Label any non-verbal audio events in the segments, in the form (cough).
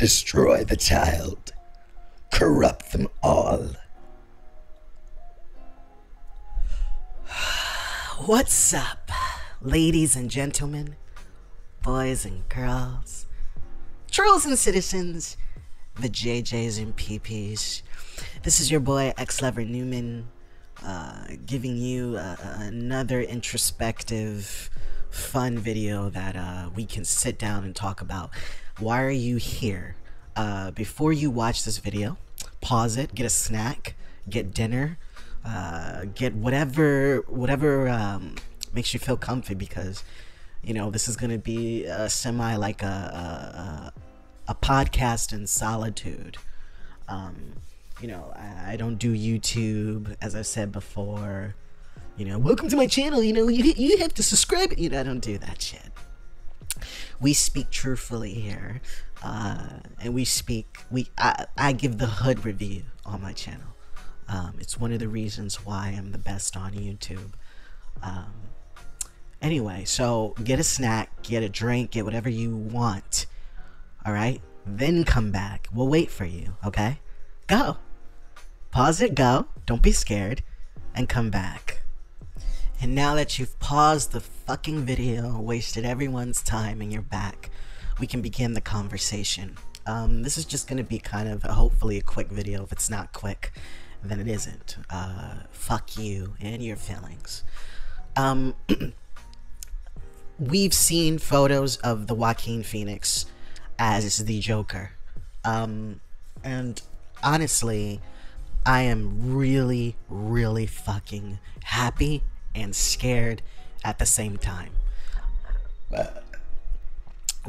Destroy the child. Corrupt them all. (sighs) What's up, ladies and gentlemen, boys and girls, trolls and citizens, the JJs and PPs? This is your boy X Lover Newman, uh, giving you uh, another introspective, fun video that uh, we can sit down and talk about. Why are you here? Uh, before you watch this video, pause it, get a snack, get dinner, uh, get whatever whatever um, makes you feel comfy because you know this is gonna be a semi like a a, a podcast in solitude. Um, you know, I, I don't do YouTube as I said before. You know, welcome to my channel. You know, you you have to subscribe. You know, I don't do that shit. We speak truthfully here, uh, and we speak. We I, I give the hood review on my channel. Um, it's one of the reasons why I'm the best on YouTube. Um, anyway, so get a snack, get a drink, get whatever you want. All right, then come back. We'll wait for you. Okay, go. Pause it. Go. Don't be scared, and come back. And now that you've paused the fucking video, wasted everyone's time, and you're back, we can begin the conversation. Um, this is just going to be kind of a, hopefully a quick video. If it's not quick, then it isn't. Uh, fuck you and your feelings. Um, (clears throat) we've seen photos of the Joaquin Phoenix as the Joker. Um, and honestly, I am really, really fucking happy and scared at the same time.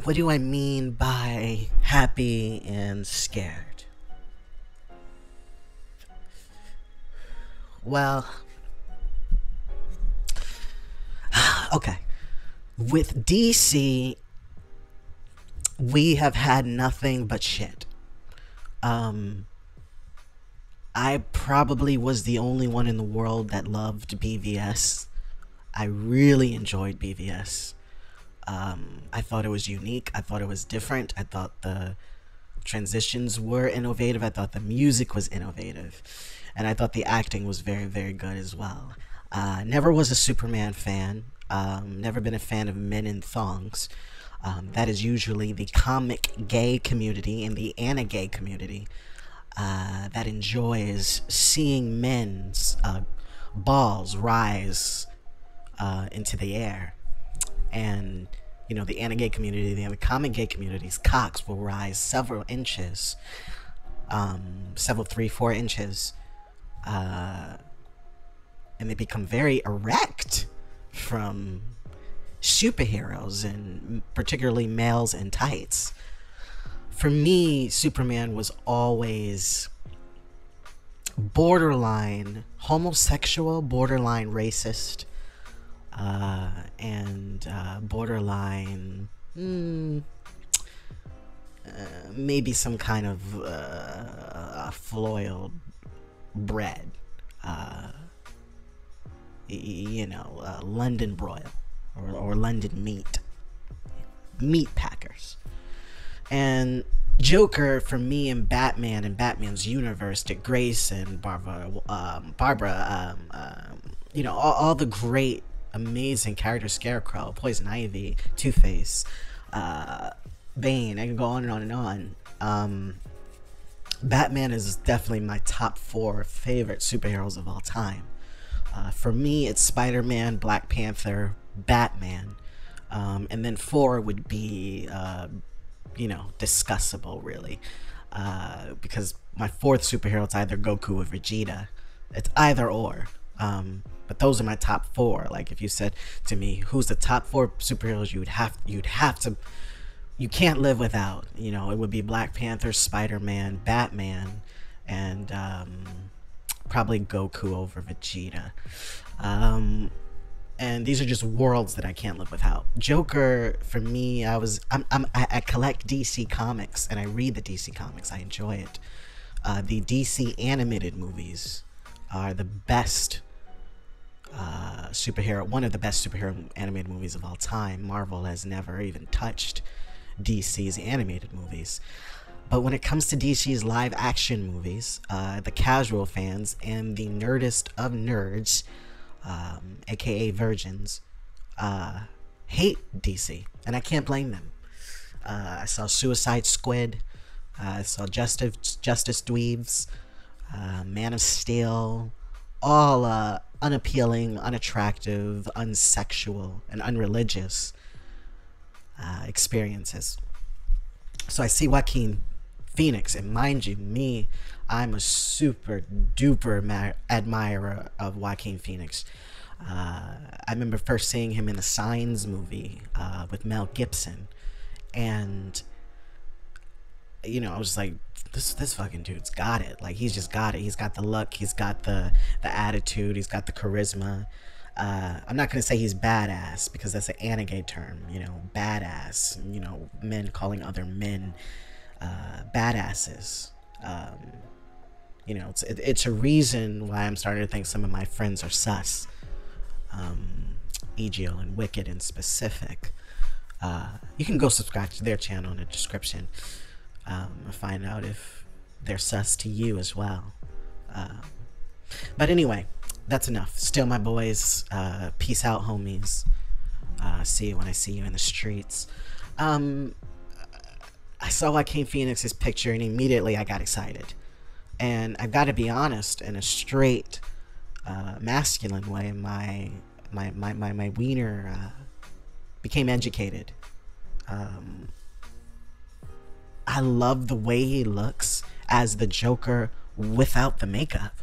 What do I mean by happy and scared? Well, (sighs) okay. With DC, we have had nothing but shit. Um, I probably was the only one in the world that loved BVS. I really enjoyed BVS. Um, I thought it was unique. I thought it was different. I thought the transitions were innovative. I thought the music was innovative. And I thought the acting was very, very good as well. Uh, never was a Superman fan. Um, never been a fan of men in thongs. Um, that is usually the comic gay community and the ana gay community uh, that enjoys seeing men's uh, balls rise uh, into the air. And, you know, the ana gay community, the comic gay community's cocks will rise several inches, um, several three, four inches, uh, and they become very erect from superheroes and particularly males in tights for me, Superman was always borderline homosexual, borderline racist, uh, and uh, borderline mm, maybe some kind of uh, foiled bread. Uh, you know, London broil or, or London meat. Meat packers. And Joker for me and Batman and Batman's universe, Dick Grayson, Barbara, um, Barbara, um, um, you know, all, all, the great, amazing characters, Scarecrow, Poison Ivy, Two Face, uh, Bane. I can go on and on and on. Um, Batman is definitely my top four favorite superheroes of all time. Uh, for me, it's Spider Man, Black Panther, Batman, um, and then four would be uh, you know, discussable really. Uh, because my fourth superhero is either Goku or Vegeta. It's either or. Um, but those are my top four. Like if you said to me, who's the top four superheroes you would have you'd have to you can't live without, you know, it would be Black Panther, Spider Man, Batman, and um, probably Goku over Vegeta. Um, and these are just worlds that I can't live without. Joker, for me, I was I'm, I'm I, I collect DC comics and I read the DC comics. I enjoy it. Uh, the DC animated movies are the best uh, superhero, one of the best superhero animated movies of all time. Marvel has never even touched DC's animated movies. But when it comes to DC's live action movies, uh, the casual fans and the nerdest of nerds, um, aka virgins, uh, hate DC, and I can't blame them. Uh, I saw Suicide Squid, uh, I saw Justice Justice Dweebs, uh, Man of Steel, all unappealing, unattractive, unsexual, and unreligious experiences. So I see Joaquin Phoenix. And mind you, me, I'm a super duper admirer of Joaquin Phoenix. Uh, I remember first seeing him in the Signs movie uh, with Mel Gibson, and you know, I was like, this this fucking dude's got it. Like he's just got it. He's got the luck. He's got the the attitude. He's got the charisma. Uh, I'm not gonna say he's badass because that's an anime term. You know, badass. You know, men calling other men uh, badasses. Um, you know, it's it, it's a reason why I'm starting to think some of my friends are sus. Um, Egil and Wicked in specific. Uh, you can go subscribe to their channel in the description um, find out if they're sus to you as well. Uh, but anyway, that's enough. Still, my boys. Uh, peace out, homies. Uh, see you when I see you in the streets. Um, I saw Joaquin Phoenix's picture and immediately I got excited. And I've got to be honest, in a straight, uh, masculine way, my my my my, my wiener uh, became educated. Um, I love the way he looks as the Joker without the makeup.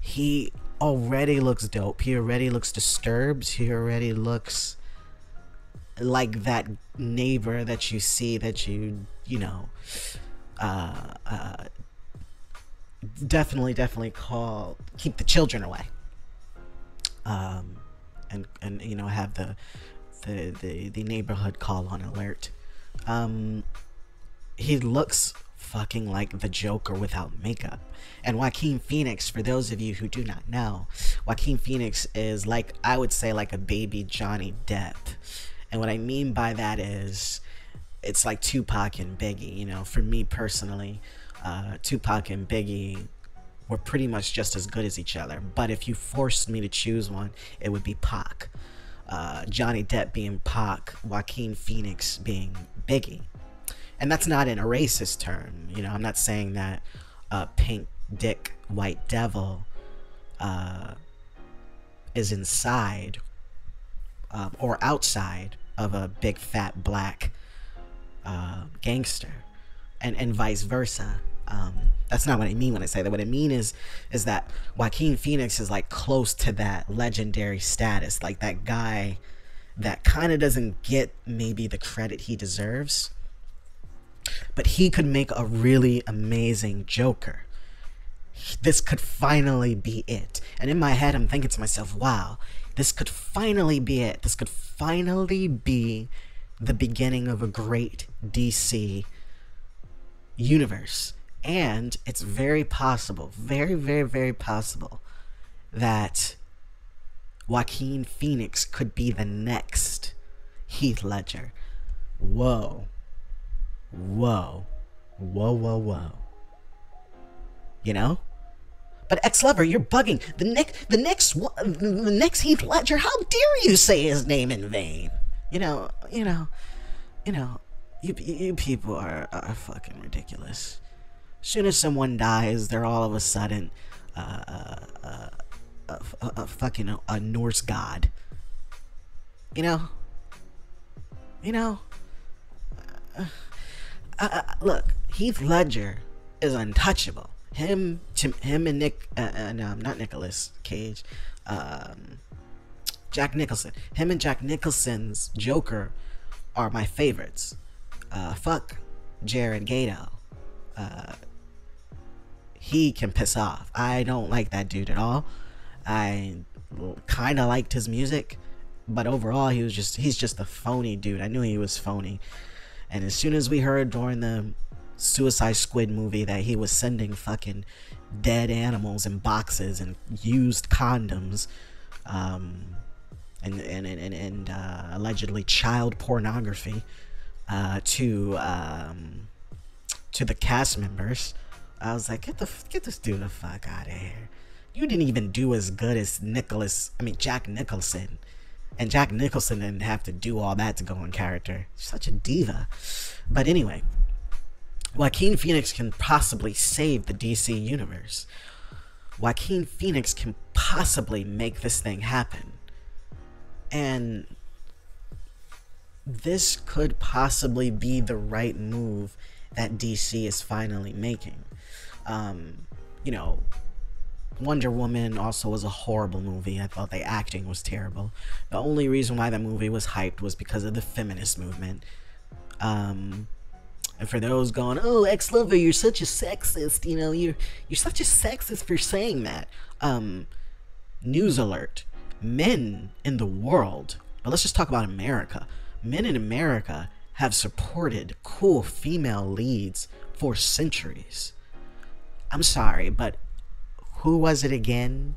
He already looks dope. He already looks disturbed. He already looks like that neighbor that you see that you you know uh, uh, definitely definitely call keep the children away um, and and you know have the the the, the neighborhood call on alert um, he looks fucking like the Joker without makeup. And Joaquin Phoenix, for those of you who do not know, Joaquin Phoenix is like, I would say, like a baby Johnny Depp. And what I mean by that is it's like Tupac and Biggie. You know, for me personally, uh, Tupac and Biggie were pretty much just as good as each other. But if you forced me to choose one, it would be Pac. Uh, Johnny Depp being Pac, Joaquin Phoenix being Biggie. And that's not in a racist term. You know, I'm not saying that uh, pink dick white devil uh, is inside um, or outside of a big fat black uh, gangster, and and vice versa. Um, that's not what I mean when I say that. What I mean is is that Joaquin Phoenix is like close to that legendary status, like that guy that kind of doesn't get maybe the credit he deserves. But he could make a really amazing Joker. This could finally be it. And in my head, I'm thinking to myself, wow, this could finally be it. This could finally be the beginning of a great DC universe. And it's very possible, very, very, very possible that Joaquin Phoenix could be the next Heath Ledger. Whoa. Whoa. Whoa, whoa, whoa. You know? But ex-lover, you're bugging. The next, the next, the next Heath Ledger. How dare you say his name in vain? You know, you know, you know. You, you people are, are fucking ridiculous. As soon as someone dies, they're all of a sudden uh, uh, uh, a, a, a fucking a Norse god. You know. You know. Uh, uh, look, Heath Ledger is untouchable him, Tim, him and Nick, uh, uh, no, not Nicolas Cage, um, Jack Nicholson. Him and Jack Nicholson's Joker are my favorites. Uh, fuck Jared Gato. Uh, he can piss off. I don't like that dude at all. I kind of liked his music, but overall he was just he's just a phony dude. I knew he was phony. And as soon as we heard during the Suicide Squid movie that he was sending fucking dead animals in boxes and used condoms, um, and and and and uh, allegedly child pornography uh, to um, to the cast members. I was like, get the get this dude the fuck out of here. You didn't even do as good as Nicholas. I mean Jack Nicholson, and Jack Nicholson didn't have to do all that to go in character. Such a diva. But anyway, Joaquin Phoenix can possibly save the DC universe. Joaquin Phoenix can possibly make this thing happen. And this could possibly be the right move that DC is finally making. Um, you know, Wonder Woman also was a horrible movie. I thought the acting was terrible. The only reason why that movie was hyped was because of the feminist movement. Um, and for those going, "Oh, ex lover, you're such a sexist," you know, you're you're such a sexist for saying that. Um, news alert: Men in the world, but let's just talk about America. Men in America have supported cool female leads for centuries. I'm sorry, but who was it again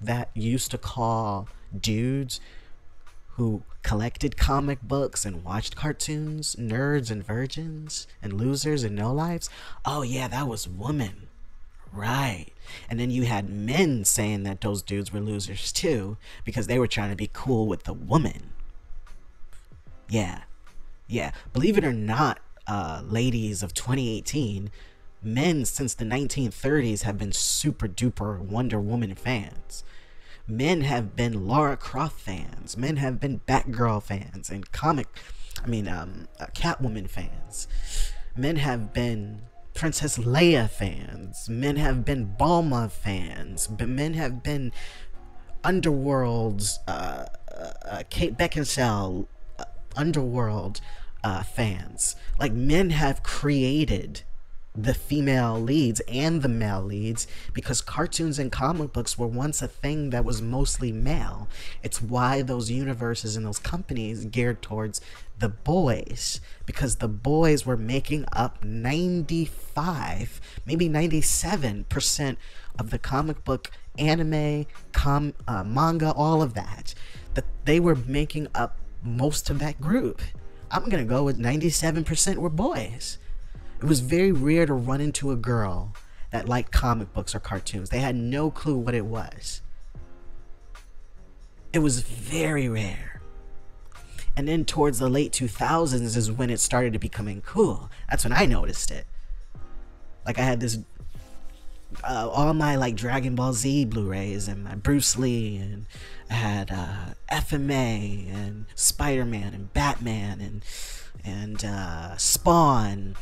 that used to call dudes who collected comic books and watched cartoons nerds and virgins and losers and no lives? Oh, yeah, that was woman. Right. And then you had men saying that those dudes were losers too because they were trying to be cool with the woman. Yeah. Yeah. Believe it or not, uh, ladies of 2018, men since the 1930s have been super duper Wonder Woman fans. Men have been Lara Croft fans. Men have been Batgirl fans and comic, I mean, um, uh, Catwoman fans. Men have been Princess Leia fans. Men have been Bulma fans. But men have been Underworld's uh, uh, uh Kate Beckinsale uh, Underworld uh, fans. Like men have created the female leads and the male leads because cartoons and comic books were once a thing that was mostly male. It's why those universes and those companies geared towards the boys because the boys were making up 95, maybe 97% of the comic book, anime, com, uh, manga, all of that. That they were making up most of that group. I'm gonna go with 97% were boys. It was very rare to run into a girl that liked comic books or cartoons. They had no clue what it was. It was very rare. And then towards the late 2000s is when it started to becoming cool. That's when I noticed it. Like I had this uh, all my like Dragon Ball Z Blu-rays and my Bruce Lee and I had uh, FMA and Spider-Man and Batman and and uh, Spawn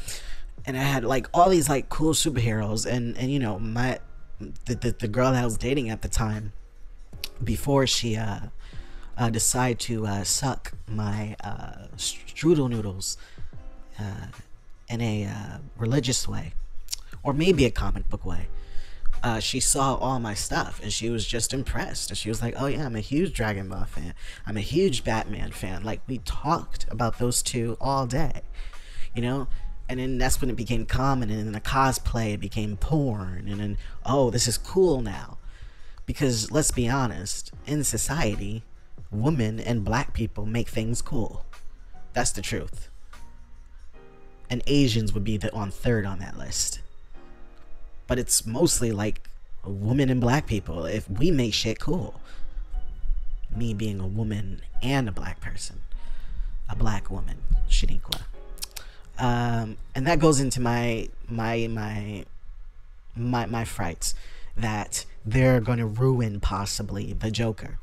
and I had like all these like cool superheroes and and you know my the, the, the girl that I was dating at the time before she uh, uh decided to uh, suck my uh, strudel noodles uh, in a uh, religious way or maybe a comic book way uh, she saw all my stuff and she was just impressed. And she was like, Oh, yeah, I'm a huge Dragon Ball fan. I'm a huge Batman fan. Like, we talked about those two all day, you know? And then that's when it became common and then the cosplay it became porn and then oh this is cool now. Because let's be honest in society women and black people make things cool. That's the truth. And asians would be the on third on that list. But it's mostly like women and black people. If we make shit cool me being a woman and a black person a black woman shaniqua um, and that goes into my my my my my frights that they're going to ruin possibly the Joker.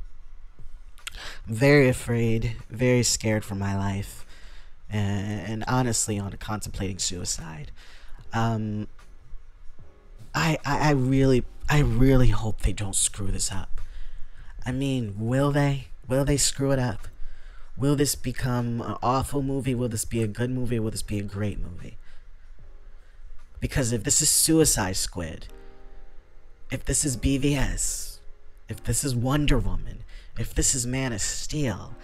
I'm very afraid, very scared for my life, and, and honestly, on contemplating suicide. Um, I, I I really I really hope they don't screw this up. I mean, will they? Will they screw it up? Will this become an awful movie? Will this be a good movie? Will this be a great movie? Because if this is Suicide Squid, if this is BVS, if this is Wonder Woman, if this is Man of Steel,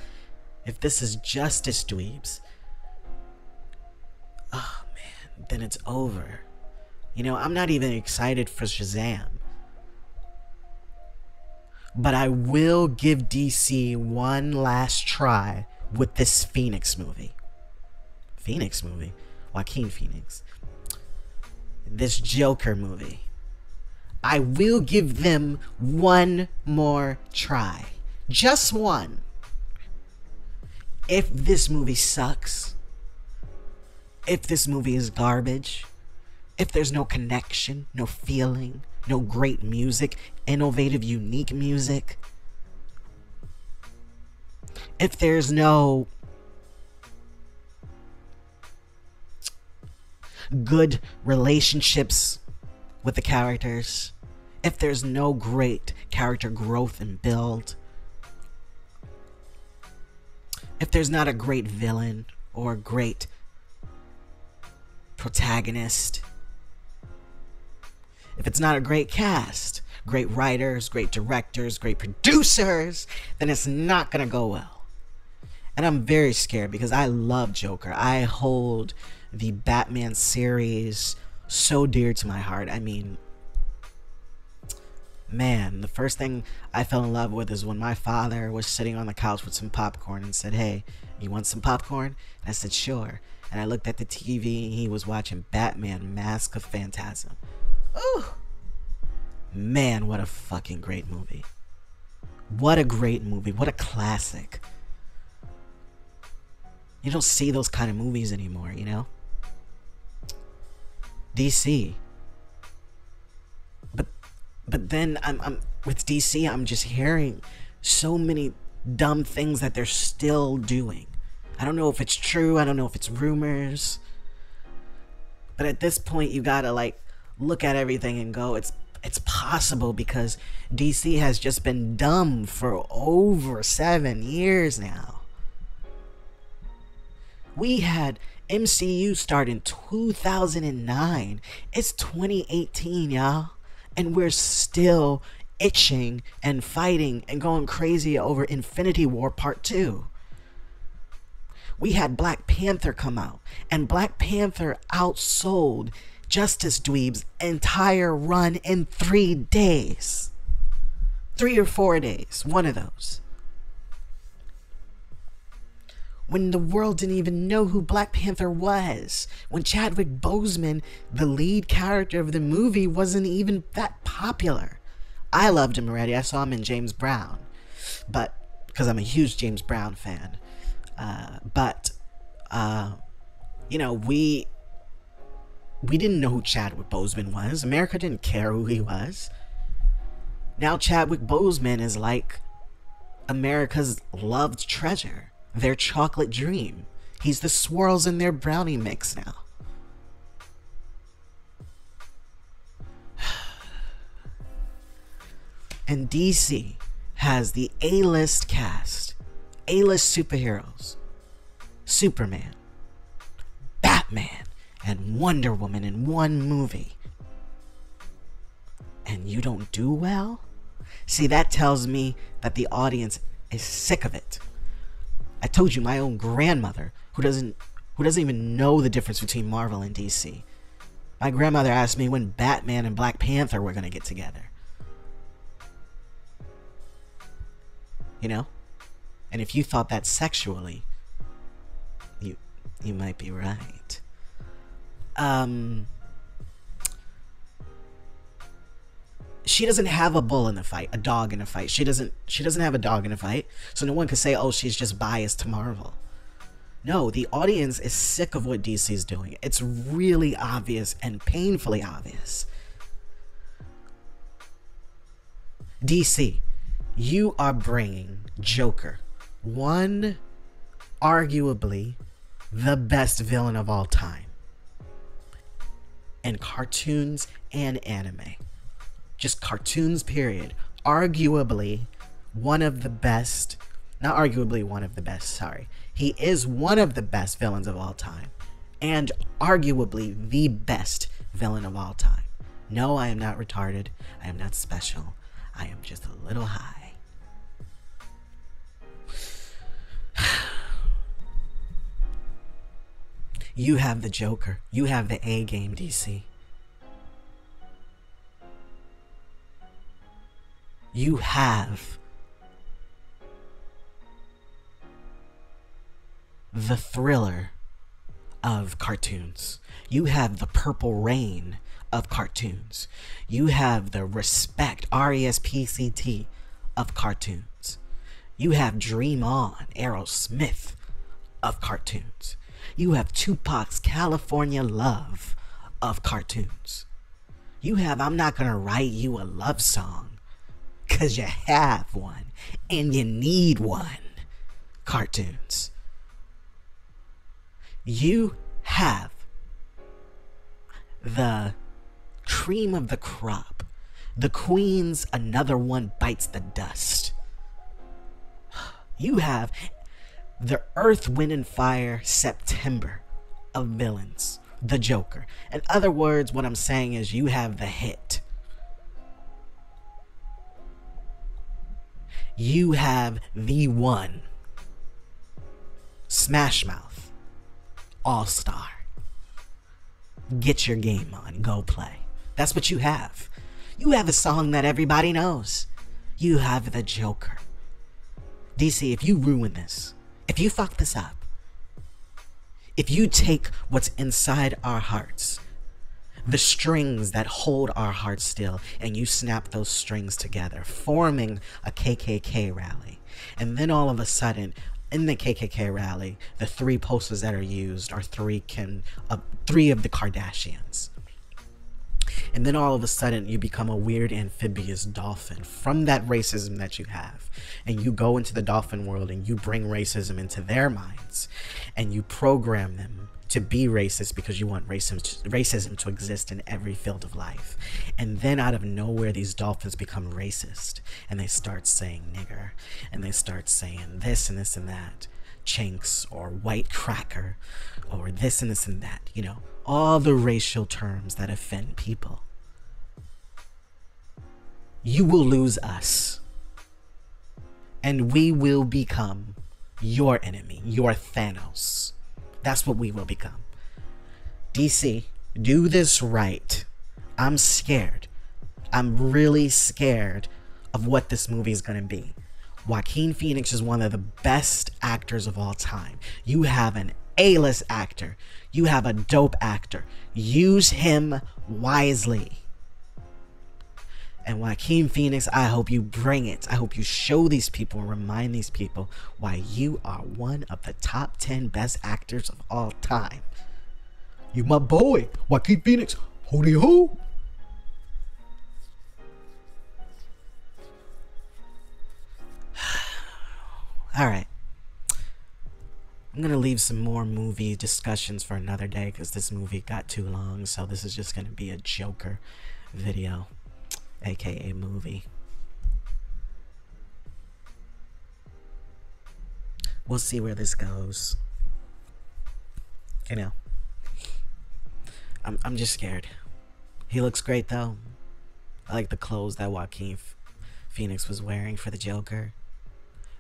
if this is Justice Dweebs, oh man, then it's over. You know, I'm not even excited for Shazam. But I will give DC one last try with this Phoenix movie. Phoenix movie? Joaquin Phoenix. this Joker movie. I will give them one more try. Just one. If this movie sucks, if this movie is garbage, if there's no connection, no feeling, no great music, innovative, unique music, if there's no good relationships with the characters, if there's no great character growth and build, if there's not a great villain or a great protagonist, if it's not a great cast, great writers, great directors, great producers, then it's not gonna go well. And I'm very scared because I love Joker. I hold the Batman series so dear to my heart. I mean, man, the first thing I fell in love with is when my father was sitting on the couch with some popcorn and said, Hey, you want some popcorn? And I said, Sure. And I looked at the TV and he was watching Batman Mask of Phantasm. Ooh. Man, what a fucking great movie. What a great movie. What a classic. You don't see those kind of movies anymore, you know? DC. But but then I'm I'm with DC I'm just hearing so many dumb things that they're still doing. I don't know if it's true, I don't know if it's rumors. But at this point you got to like look at everything and go it's it's possible because DC has just been dumb for over 7 years now. We had MCU start in 2009. It's 2018, y'all. And we're still itching and fighting and going crazy over Infinity War Part 2. We had Black Panther come out, and Black Panther outsold Justice Dweeb's entire run in three days. Three or four days, one of those when the world didn't even know who Black Panther was. When Chadwick Boseman, the lead character of the movie, wasn't even that popular. I loved him already. I saw him in James Brown, but because I'm a huge James Brown fan. Uh, but uh, you know, we we didn't know who Chadwick Boseman was. America didn't care who he was. Now Chadwick Boseman is like America's loved treasure their chocolate dream. He's the swirls in their brownie mix now. (sighs) And DC has the A list cast, A list superheroes Superman, Batman, and Wonder Woman in one movie. And you don't do well? See, that tells me that the audience is sick of it. I told you my own grandmother, who doesn't who doesn't even know the difference between Marvel and DC. My grandmother asked me when Batman and Black Panther were going to get together. You know? And if you thought that sexually, you you might be right. Um she doesn't have a bull in the fight, a dog in a fight. She doesn't she doesn't have a dog in a fight. So no one could say, "Oh, she's just biased to Marvel." No, the audience is sick of what DC's doing. It's really obvious and painfully obvious. DC, you are bringing Joker, one arguably the best villain of all time in cartoons and anime just cartoons, period. Arguably one of the best, not arguably one of the best, sorry. He is one of the best villains of all time, and arguably the best villain of all time. No, I am not retarded. I am not special. I am just a little high. You have the Joker. You have the A game, DC. you have the thriller of cartoons. You have the purple rain of cartoons. You have the respect, R E S P C T, of cartoons. You have Dream On, Aerosmith of cartoons. You have Tupac's California Love of cartoons. You have I'm Not Gonna Write You a Love Song, because you have one and you need one cartoons. You have the cream of the crop. The Queen's Another One Bites the Dust. You have the Earth, Wind, and Fire September of villains. The Joker. In other words, what I'm saying is you have the hit. You have the one. Smash Mouth. All Star. Get your game on. Go play. That's what you have. You have a song that everybody knows. You have the Joker. DC, if you ruin this, if you fuck this up, if you take what's inside our hearts, the strings that hold our hearts still, and you snap those strings together, forming a KKK rally, and then all of a sudden, in the KKK rally, the three posters that are used are three can uh, three of the Kardashians and then all of a sudden you become a weird amphibious dolphin from that racism that you have. And you go into the dolphin world and you bring racism into their minds. And you program them to be racist because you want racism to, racism to exist in every field of life. And then out of nowhere, these dolphins become racist. And they start saying nigger. And they start saying this and this and that, chinks or white cracker or this and this and that, you know, all the racial terms that offend people. You will lose us. And we will become your enemy, your Thanos. That's what we will become. DC, do this right. I'm scared. I'm really scared of what this movie is going to be. Joaquin Phoenix is one of the best actors of all time. You have an A list actor, you have a dope actor. Use him wisely. And Joaquin Phoenix, I hope you bring it. I hope you show these people remind these people why you are one of the top 10 best actors of all time. You my boy, Joaquin Phoenix. Holy ho! (sighs) all right. I'm gonna leave some more movie discussions for another day because this movie got too long. So this is just gonna be a Joker video aka movie. We'll see where this goes. You know, I'm I'm just scared. He looks great though. I like the clothes that Joaquin Phoenix was wearing for the Joker.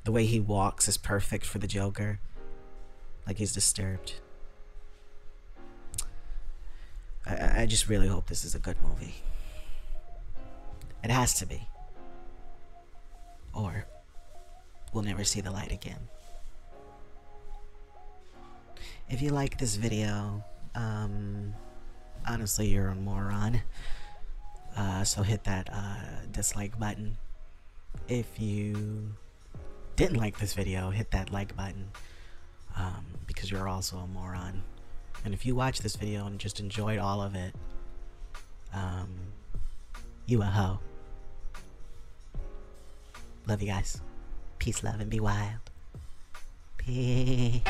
The way he walks is perfect for the Joker. Like he's disturbed. I, I just really hope this is a good movie. It has to be. Or we'll never see the light again. If you like this video, um, honestly, you're a moron. Uh, so hit that uh, dislike button. If you didn't like this video, hit that like button um, because you're also a moron. And if you watch this video and just enjoyed all of it, um, you a hoe. Love you guys. Peace, love, and be wild. Peace.